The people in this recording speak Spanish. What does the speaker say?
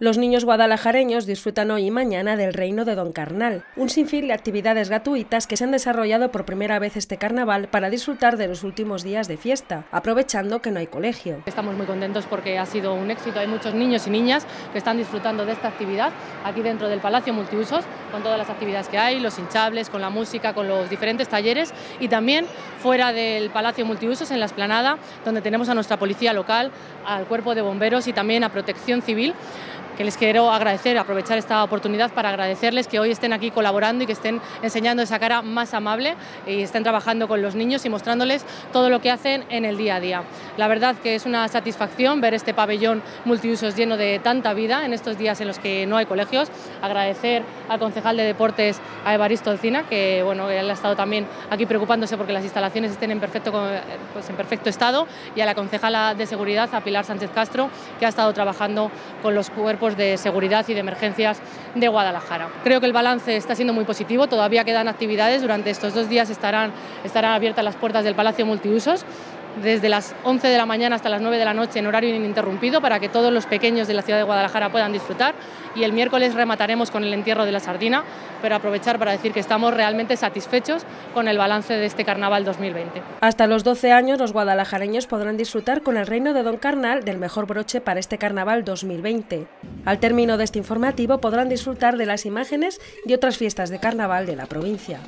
Los niños guadalajareños disfrutan hoy y mañana del reino de Don Carnal, un sinfín de actividades gratuitas que se han desarrollado por primera vez este carnaval para disfrutar de los últimos días de fiesta, aprovechando que no hay colegio. Estamos muy contentos porque ha sido un éxito, hay muchos niños y niñas que están disfrutando de esta actividad aquí dentro del Palacio Multiusos, con todas las actividades que hay, los hinchables, con la música, con los diferentes talleres y también fuera del Palacio Multiusos, en la esplanada, donde tenemos a nuestra policía local, al cuerpo de bomberos y también a protección civil que les quiero agradecer, aprovechar esta oportunidad para agradecerles que hoy estén aquí colaborando y que estén enseñando esa cara más amable y estén trabajando con los niños y mostrándoles todo lo que hacen en el día a día. La verdad que es una satisfacción ver este pabellón multiusos lleno de tanta vida en estos días en los que no hay colegios. Agradecer al concejal de deportes, a Evaristo Alcina, que bueno, él ha estado también aquí preocupándose porque las instalaciones estén en perfecto, pues en perfecto estado y a la concejala de seguridad, a Pilar Sánchez Castro, que ha estado trabajando con los cuerpos de seguridad y de emergencias de Guadalajara. Creo que el balance está siendo muy positivo, todavía quedan actividades, durante estos dos días estarán, estarán abiertas las puertas del Palacio Multiusos desde las 11 de la mañana hasta las 9 de la noche en horario ininterrumpido para que todos los pequeños de la ciudad de Guadalajara puedan disfrutar y el miércoles remataremos con el entierro de la sardina, pero aprovechar para decir que estamos realmente satisfechos con el balance de este carnaval 2020. Hasta los 12 años los guadalajareños podrán disfrutar con el reino de Don Carnal del mejor broche para este carnaval 2020. Al término de este informativo podrán disfrutar de las imágenes y otras fiestas de carnaval de la provincia.